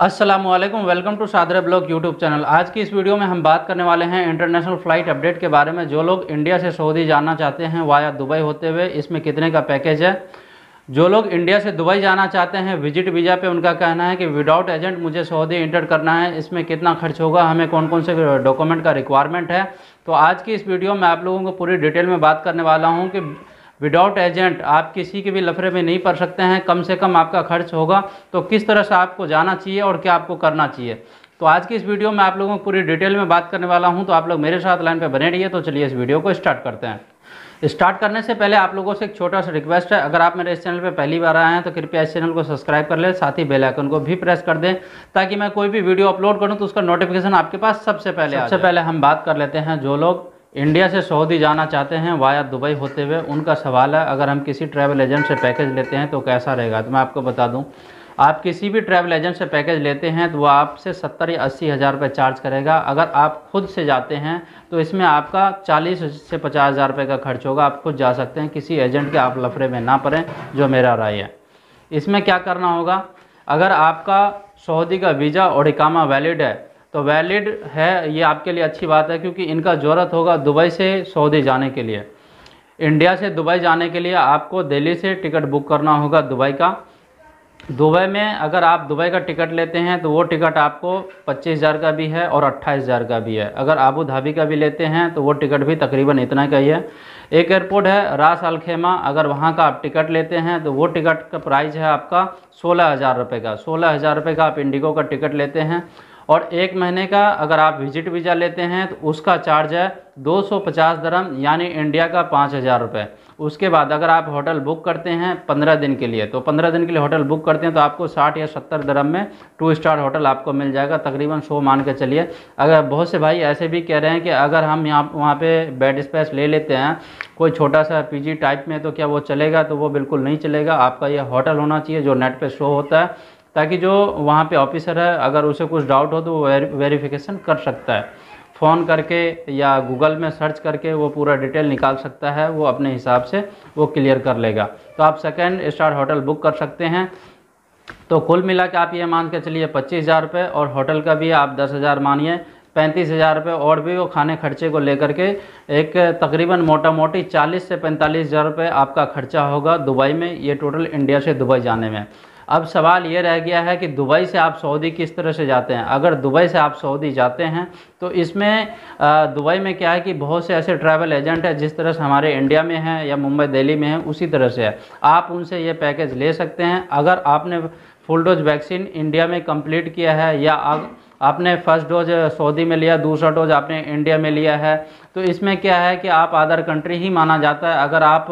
Aslam welcome to Sadar blog YouTube channel आज की इस वीडियो में हम बात करने वाले हैं इंटरनेशनल फ़्लाइट अपडेट के बारे में, जो लोग इंडिया से सऊदी जाना चाहते हैं वाया दुबई होते हुए, इसमें कितने का पैकेज है। जो लोग इंडिया से दुबई जाना चाहते हैं विज़िट वीज़ा पे उनका कहना है कि विदाउट एजेंट मुझे सऊदी इंटर करना है, इसमें कितना खर्च होगा, हमें कौन कौन से डॉक्यूमेंट का रिक्वायरमेंट है। तो आज की इस वीडियो में आप लोगों को पूरी डिटेल में बात करने वाला हूँ कि विदाउट एजेंट आप किसी के भी लफड़े में नहीं पड़ सकते हैं। कम से कम आपका खर्च होगा। तो किस तरह से आपको जाना चाहिए और क्या आपको करना चाहिए? तो आज की इस वीडियो में आप लोगों को पूरी डिटेल में बात करने वाला हूँ। तो आप लोग मेरे साथ लाइन पे बने रहिए। तो चलिए इस वीडियो को स्टार्ट करते हैं। स्टार्ट करने से पहले आप लोगों से एक छोटा सा रिक्वेस्ट है। अगर आप मेरे इस चैनल पर पहली बार आए हैं तो कृपया इस चैनल को सब्सक्राइब कर लें। साथ ही बेल आइकन को भी प्रेस कर दें ताकि मैं कोई भी वीडियो अपलोड करूँ तो उसका नोटिफिकेशन आपके पास सबसे पहले सबसे पहले हम बात कर लेते हैं जो लोग इंडिया से सऊदी जाना चाहते हैं वाया दुबई होते हुए, उनका सवाल है, अगर हम किसी ट्रैवल एजेंट से पैकेज लेते हैं तो कैसा रहेगा? तो मैं आपको बता दूँ, आप किसी भी ट्रैवल एजेंट से पैकेज लेते हैं तो वो आपसे सत्तर या अस्सी हज़ार रुपये चार्ज करेगा। अगर आप खुद से जाते हैं तो इसमें आपका चालीस से पचास हज़ार रुपये का खर्च होगा। आप खुद जा सकते हैं, किसी एजेंट के आप लफड़े में ना पड़ें, जो मेरा राय है। इसमें क्या करना होगा? अगर आपका सऊदी का वीज़ा और इकामा वैलिड है तो वैलिड है, ये आपके लिए अच्छी बात है, क्योंकि इनका ज़रूरत होगा दुबई से सऊदी जाने के लिए। इंडिया से दुबई जाने के लिए आपको दिल्ली से टिकट बुक करना होगा दुबई का। दुबई में अगर आप दुबई का टिकट लेते हैं तो वो टिकट आपको पच्चीस हज़ार का भी है और अट्ठाईस हज़ार का भी है। अगर आबू धाबी का भी लेते हैं तो वो टिकट भी तकरीबन इतना का ही है। एक एयरपोर्ट है रास अल खेमा, अगर वहाँ का आप टिकट लेते हैं तो वो टिकट का प्राइस है आपका सोलह हज़ार रुपये का। सोलह हज़ार रुपये का आप इंडिगो का टिकट लेते हैं। और एक महीने का अगर आप विज़िट वीज़ा लेते हैं तो उसका चार्ज है 250 दरम, यानी इंडिया का पाँच हज़ार रुपये उसके बाद अगर आप होटल बुक करते हैं पंद्रह दिन के लिए तो पंद्रह दिन के लिए होटल बुक करते हैं तो आपको साठ या सत्तर दरम में टू स्टार होटल आपको मिल जाएगा, तकरीबन सौ मान के चलिए। अगर बहुत से भाई ऐसे भी कह रहे हैं कि अगर हम यहाँ, वहाँ पर बेड स्पेस ले लेते हैं, कोई छोटा सा पीजी टाइप में तो क्या वो चलेगा? तो वो बिल्कुल नहीं चलेगा। आपका यह होटल होना चाहिए जो नेट पर शो होता है। ताकि जो वहाँ पे ऑफिसर है, अगर उसे कुछ डाउट हो तो वो वेरिफिकेशन कर सकता है। फ़ोन करके या गूगल में सर्च करके वो पूरा डिटेल निकाल सकता है, वो अपने हिसाब से वो क्लियर कर लेगा। तो आप सेकेंड स्टार होटल बुक कर सकते हैं। तो कुल मिला के आप ये मान के चलिए पच्चीस हज़ार रुपये, और होटल का भी आप दस हज़ार मानिए, पैंतीस हज़ार रुपये, और भी वो खाने खर्चे को लेकर के एक तकरीबन मोटा मोटी चालीस से पैंतालीस हज़ार रुपये आपका खर्चा होगा दुबई में, ये टोटल इंडिया से दुबई जाने में। अब सवाल ये रह गया है कि दुबई से आप सऊदी किस तरह से जाते हैं? अगर दुबई से आप सऊदी जाते हैं तो इसमें दुबई में क्या है कि बहुत से ऐसे ट्रैवल एजेंट हैं जिस तरह से हमारे इंडिया में हैं या मुंबई, दिल्ली में हैं, उसी तरह से है। आप उनसे ये पैकेज ले सकते हैं। अगर आपने फुल डोज वैक्सीन इंडिया में कंप्लीट किया है या आपने फ़र्स्ट डोज सऊदी में लिया, दूसरा डोज आपने इंडिया में लिया है। तो इसमें क्या है कि आप अदर कंट्री ही माना जाता है। अगर आप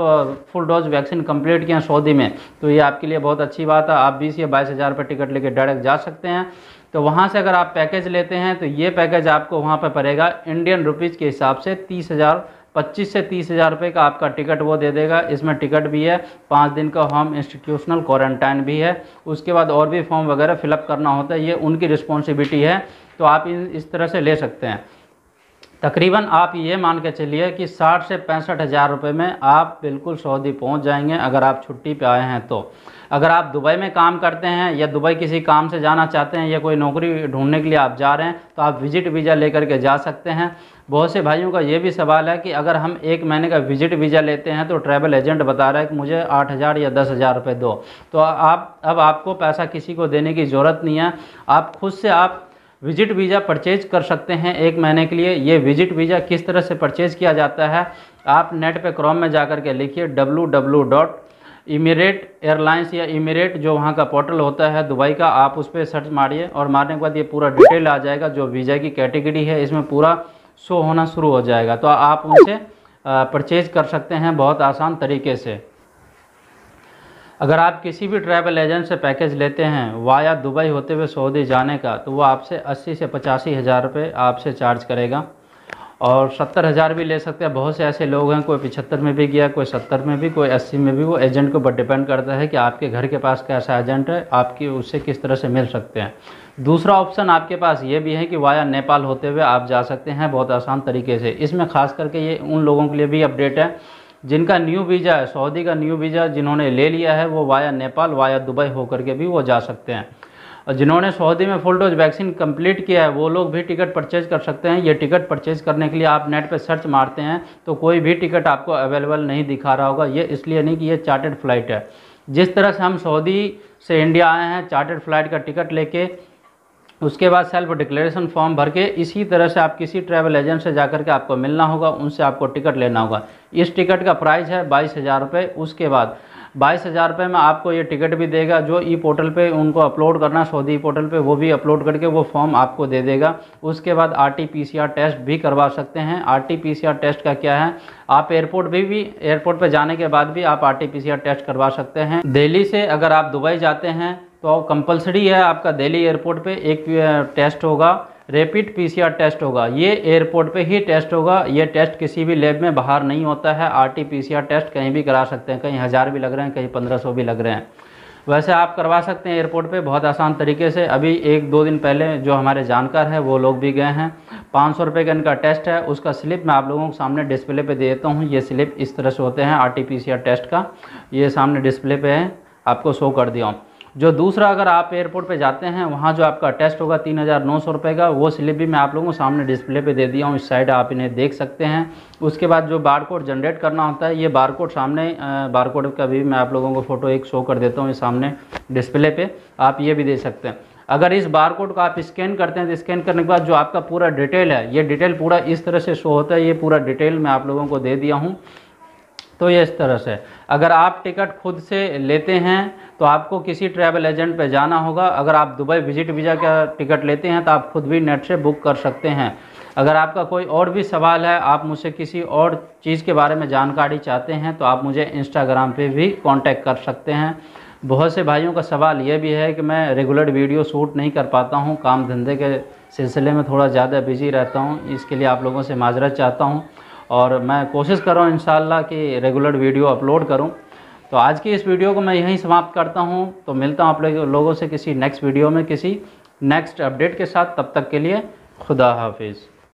फुल डोज वैक्सीन कंप्लीट किए हैं सऊदी में तो ये आपके लिए बहुत अच्छी बात है। आप बीस या बाईस हज़ार पर टिकट लेके डायरेक्ट जा सकते हैं। तो वहाँ से अगर आप पैकेज लेते हैं तो ये पैकेज आपको वहाँ पर पड़ेगा। इंडियन रुपीज़ के हिसाब से तीस हज़ार पच्चीस से तीस हज़ार रुपये का आपका टिकट वो दे देगा। इसमें टिकट भी है, पाँच दिन का होम इंस्टीट्यूशनल क्वारंटाइन भी है। उसके बाद और भी फॉर्म वगैरह फिलअप करना होता है, ये उनकी रिस्पॉन्सिबिलिटी है तो आप इस तरह से ले सकते हैं। तकरीबन आप ये मान के चलिए कि साठ से पैंसठ हज़ार रुपये में आप बिल्कुल सऊदी पहुँच जाएँगे अगर आप छुट्टी पे आए हैं तो। अगर आप दुबई में काम करते हैं या दुबई किसी काम से जाना चाहते हैं या कोई नौकरी ढूँढने के लिए आप जा रहे हैं तो आप विज़िट वीज़ा लेकर के जा सकते हैं। बहुत से भाइयों का ये भी सवाल है कि अगर हम एक महीने का विज़िट वीज़ा लेते हैं तो ट्रैवल एजेंट बता रहा है कि मुझे आठ हज़ार या दस हज़ार रुपये दो। तो आप, अब आपको पैसा किसी को देने की ज़रूरत नहीं है। आप खुद से आप विज़िट वीज़ा परचेज कर सकते हैं एक महीने के लिए। ये विज़िट वीज़ा किस तरह से परचेज किया जाता है, आप नेट पे क्रोम में जा कर के लिखिए W W dot Emirate airlines या इमिरेट जो वहाँ का पोर्टल होता है दुबई का, आप उस पर सर्च मारिए और मारने के बाद ये पूरा डिटेल आ जाएगा जो वीज़ा की कैटेगरी है। इसमें पूरा शो होना शुरू हो जाएगा। तो आप उनसे परचेज कर सकते हैं बहुत आसान तरीके से। अगर आप किसी भी ट्रैवल एजेंट से पैकेज लेते हैं, वाया दुबई होते हुए सऊदी जाने का तो वो आपसे अस्सी से पचासी हज़ार रुपये आपसे चार्ज करेगा। और सत्तर हज़ार भी ले सकते हैं। बहुत से ऐसे लोग हैं, कोई पिछहत्तर में भी गया, कोई सत्तर में भी, कोई अस्सी में भी, वो एजेंट के ऊपर डिपेंड करता है कि आपके घर के पास कैसा एजेंट है, आपकी उससे किस तरह से मिल सकते हैं। दूसरा ऑप्शन आपके पास ये भी है कि वाया नेपाल होते हुए आप जा सकते हैं बहुत आसान तरीके से। इसमें खास करके ये उन लोगों के लिए भी अपडेट है जिनका न्यू वीज़ा है, सऊदी का न्यू वीज़ा जिन्होंने ले लिया है, वो वाया नेपाल, वाया दुबई होकर के भी वो जा सकते हैं। और जिन्होंने सऊदी में फुल डोज वैक्सीन कंप्लीट किया है, वो लोग भी टिकट परचेज कर सकते हैं। ये टिकट परचेज करने के लिए आप नेट पे सर्च मारते हैं तो कोई भी टिकट आपको अवेलेबल नहीं दिखा रहा होगा। ये इसलिए नहीं कि ये चार्टेड फ़्लाइट है। जिस तरह से हम सऊदी से इंडिया आए हैं चार्टेड फ़्लाइट का टिकट लेके उसके बाद सेल्फ डिक्लेरेशन फॉर्म भर के इसी तरह से आप किसी ट्रैवल एजेंट से जाकर के आपको मिलना होगा, उनसे आपको टिकट लेना होगा। इस टिकट का प्राइस है बाईस हज़ार रुपये उसके बाद बाईस हज़ार रुपये में आपको ये टिकट भी देगा, जो ई पोर्टल पे उनको अपलोड करना सऊदी पोर्टल पे वो भी अपलोड करके वो फॉर्म आपको दे देगा। उसके बाद R T P C R test भी करवा सकते हैं। R T P C R test का क्या है? आप एयरपोर्ट भी भी एयरपोर्ट पे जाने के बाद भी आप R T P C R test करवा सकते हैं। दिल्ली से अगर आप दुबई जाते हैं तो कंपलसरी है आपका दिल्ली एयरपोर्ट पे एक टेस्ट होगा रैपिड पीसीआर टेस्ट होगा। ये एयरपोर्ट पे ही टेस्ट होगा, ये टेस्ट किसी भी लैब में बाहर नहीं होता है। आरटी पीसीआर टेस्ट कहीं भी करा सकते हैं, कहीं हज़ार भी लग रहे हैं, कहीं पंद्रह सौ भी लग रहे हैं। वैसे आप करवा सकते हैं एयरपोर्ट पे बहुत आसान तरीके से। अभी एक, दो दिन पहले जो हमारे जानकार हैं, वो लोग भी गए हैं। पाँच सौ रुपये का इनका टेस्ट है। उसका स्लिप मैं आप लोगों को सामने डिस्प्ले पे दे देता हूँ। ये स्लिप इस तरह से होते हैं आर टेस्ट का। ये सामने डिस्प्ले पे है। आपको शो कर दिया हूँ। जो दूसरा अगर आप एयरपोर्ट पे जाते हैं, वहाँ जो आपका टेस्ट होगा तीन हज़ार नौ सौ रुपये का, वो स्लिप भी मैं आप लोगों को सामने डिस्प्ले पे दे दिया हूँ। इस साइड आप इन्हें देख सकते हैं। उसके बाद जो बार कोड जनरेट करना होता है, ये बार कोड सामने बार कोड का भी मैं आप लोगों को फ़ोटो एक शो कर देता हूँ सामने डिस्प्ले पर आप ये भी दे सकते हैं। अगर इस बार कोड को आप स्कैन करते हैं तो स्कैन करने के बाद जो आपका पूरा डिटेल है, ये डिटेल पूरा इस तरह से शो होता है, ये पूरा डिटेल मैं आप लोगों को दे दिया हूँ। तो ये इस तरह से। अगर आप टिकट खुद से लेते हैं तो आपको किसी ट्रैवल एजेंट पे जाना होगा। अगर आप दुबई विज़िट वीज़ा का टिकट लेते हैं तो आप खुद भी नेट से बुक कर सकते हैं। अगर आपका कोई और भी सवाल है, आप मुझसे किसी और चीज़ के बारे में जानकारी चाहते हैं तो आप मुझे इंस्टाग्राम पे भी कांटेक्ट कर सकते हैं। बहुत से भाइयों का सवाल ये भी है कि मैं रेगुलर वीडियो शूट नहीं कर पाता हूँ। काम धंधे के सिलसिले में थोड़ा ज़्यादा बिज़ी रहता हूँ। इसके लिए आप लोगों से माजरत चाहता हूँ। और मैं कोशिश कर रहा हूँ इन कि रेगुलर वीडियो अपलोड करूँ। तो आज की इस वीडियो को मैं यहीं समाप्त करता हूँ। तो मिलता हूँ आप लोगों से किसी नेक्स्ट वीडियो में, किसी नेक्स्ट अपडेट के साथ। तब तक के लिए खुदा हाफिज़।